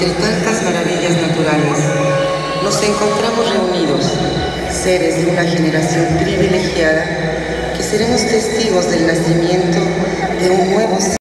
entre tantas maravillas naturales, nos encontramos reunidos, seres de una generación privilegiada, que seremos testigos del nacimiento